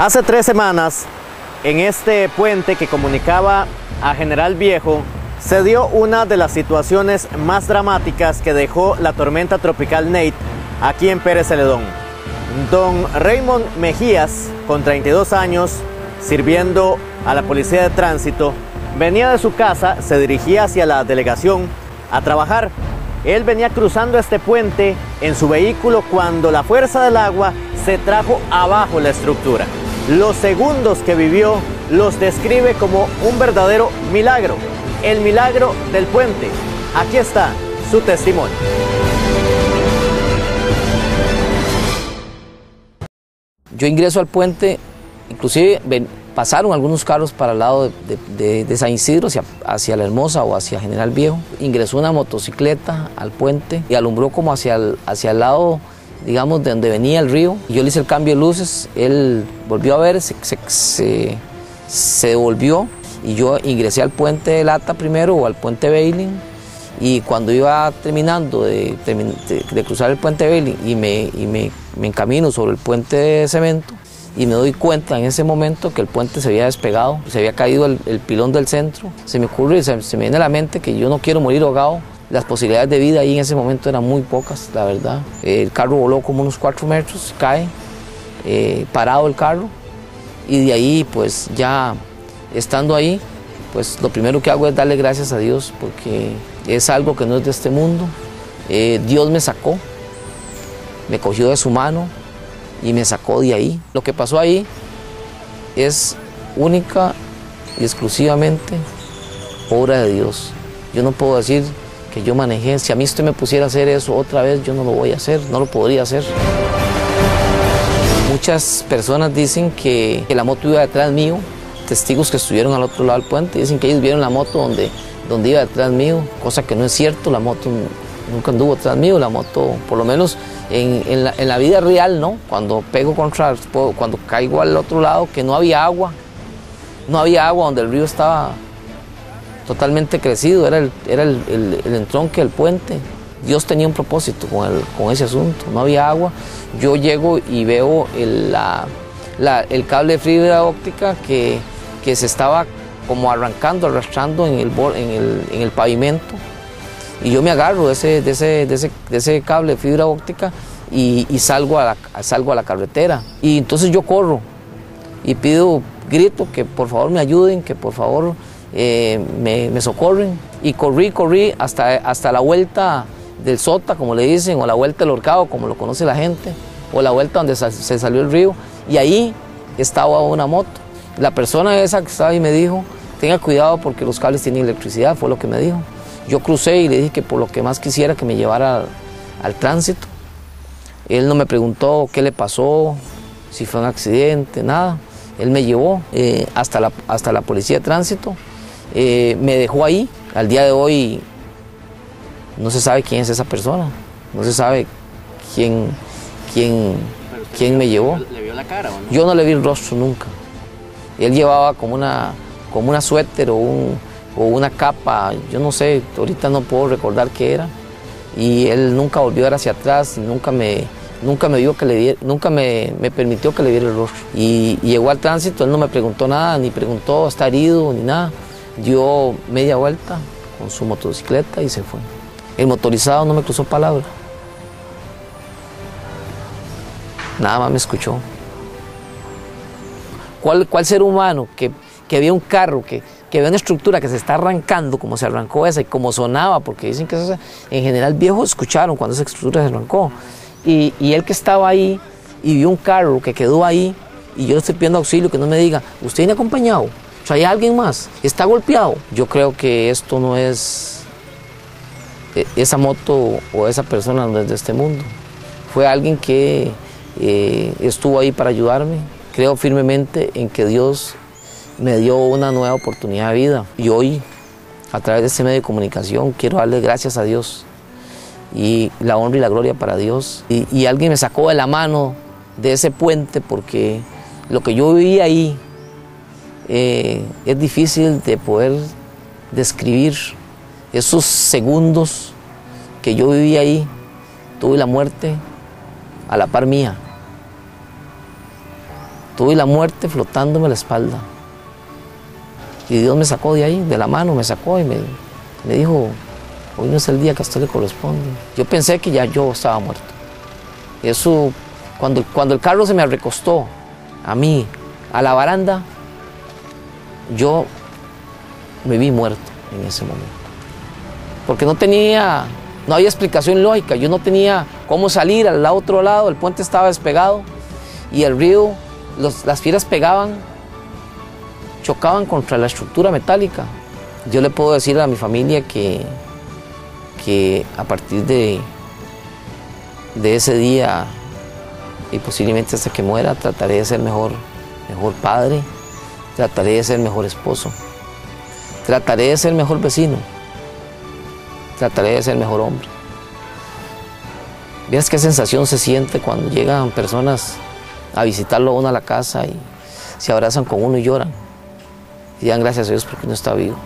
Hace tres semanas, en este puente que comunicaba a General Viejo, se dio una de las situaciones más dramáticas que dejó la tormenta tropical Nate aquí en Pérez Celedón. Don Raymond Mejías, con 32 años, sirviendo a la policía de tránsito, venía de su casa, se dirigía hacia la delegación a trabajar. Él venía cruzando este puente en su vehículo cuando la fuerza del agua se trajo abajo la estructura. Los segundos que vivió los describe como un verdadero milagro, el milagro del puente. Aquí está su testimonio. Yo ingreso al puente, inclusive pasaron algunos carros para el lado de, San Isidro, hacia, hacia, La Hermosa o hacia General Viejo. Ingresó una motocicleta al puente y alumbró como hacia hacia el lado, digamos, de donde venía el río. Yo le hice el cambio de luces, él volvió a ver, se, se, se devolvió y yo ingresé al puente de Lata primero o al puente Bailing y cuando iba terminando de, de, cruzar el puente Bailing y, me, y me, me, encamino sobre el puente de cemento y me doy cuenta en ese momento que el puente se había despegado, se había caído el, pilón del centro, se me ocurre, se, se me viene a la mente que yo no quiero morir ahogado, las posibilidades de vida ahí en ese momento eran muy pocas, la verdad. El carro voló como unos cuatro metros, cae, eh, parado el carro, y de ahí pues ya estando ahí, pues lo primero que hago es darle gracias a Dios porque es algo que no es de este mundo. Eh, Dios me sacó, me cogió de su mano y me sacó de ahí. Lo que pasó ahí es única y exclusivamente obra de Dios. Yo no puedo decir que yo manejé, si a mí usted me pusiera a hacer eso otra vez, yo no lo voy a hacer, no lo podría hacer. Muchas personas dicen que, la moto iba detrás mío, testigos que estuvieron al otro lado del puente dicen que ellos vieron la moto donde, donde iba detrás mío, cosa que no es cierto, la moto nunca anduvo detrás mío, la moto, por lo menos en, en, la, vida real, ¿no? Cuando pego contra, cuando caigo al otro lado, que no había agua, no había agua donde el río estaba totalmente crecido, era el, era el, el, entronque del puente. Dios tenía un propósito con, con ese asunto, no había agua. Yo llego y veo la, la, el cable de fibra óptica que que se estaba como arrancando, arrastrando en el, en el, pavimento. Y yo me agarro de ese, de ese, de ese, cable de fibra óptica y, salgo, a la, salgo a la carretera. Y entonces yo corro y pido, grito que por favor me ayuden, que por favor eh, me, socorren. Y corrí, corrí hasta, hasta la vuelta del Sota, como le dicen, o la vuelta del Horcado, como lo conoce la gente, o la vuelta donde se salió el río. Y ahí estaba una moto. La persona esa que estaba ahí me dijo, tenga cuidado porque los cables tienen electricidad, fue lo que me dijo. Yo crucé y le dije que por lo que más quisiera que me llevara al, tránsito. Él no me preguntó qué le pasó, si fue un accidente, nada. Él me llevó eh, hasta, la, hasta la policía de tránsito, eh, me dejó ahí. Al día de hoy no se sabe quién es esa persona, no se sabe quién, quién, quién me llevó. ¿Le vio la cara o no? Yo no le vi el rostro nunca. Él llevaba como una, como una suéter o, un, o una capa, yo no sé, ahorita no puedo recordar qué era. Y él nunca volvió a ver hacia atrás, nunca me, nunca me que le nunca me, permitió que le viera el rostro. Y, llegó al tránsito, él no me preguntó nada, ni preguntó está herido, ni nada. Dio media vuelta con su motocicleta y se fue. El motorizado no me cruzó palabra. Nada más me escuchó. ¿Cuál, ser humano que, que ve un carro, que, que ve una estructura que se está arrancando, como se arrancó esa y como sonaba, porque dicen que eso, en general viejos escucharon cuando esa estructura se arrancó. Y, y él que estaba ahí y vio un carro que quedó ahí, y yo le estoy pidiendo auxilio, que no me diga, ¿usted viene acompañado? ¿Trae alguien más? ¿Está golpeado? Yo creo que esto no es, e, esa moto o esa persona no es de este mundo. Fue alguien que eh, estuvo ahí para ayudarme, Creo firmemente en que Dios me dio una nueva oportunidad de vida y hoy, a través de este medio de comunicación, quiero darle gracias a Dios y la honra y la gloria para Dios. Y, alguien me sacó de la mano de ese puente porque lo que yo viví ahí eh, es difícil de poder describir. Esos segundos que yo viví ahí, tuve la muerte a la par mía. tuve la muerte flotándome la espalda. Y Dios me sacó de ahí, de la mano, me sacó y me, me dijo, hoy no es el día que a usted le corresponde. Yo pensé que ya yo estaba muerto. Eso, cuando, cuando el carro se me recostó a mí, a la baranda, yo me vi muerto en ese momento. Porque no tenía, no había explicación lógica, yo no tenía cómo salir al otro lado, el puente estaba despegado y el río, las fieras pegaban, chocaban contra la estructura metálica. Yo le puedo decir a mi familia que, que a partir de, de ese día y posiblemente hasta que muera trataré de ser mejor, mejor padre, trataré de ser mejor esposo, trataré de ser mejor vecino, trataré de ser mejor hombre. ¿Ves qué sensación se siente cuando llegan personas a visitarlo a uno a la casa y se abrazan con uno y lloran? Y dan gracias a Dios porque uno está vivo.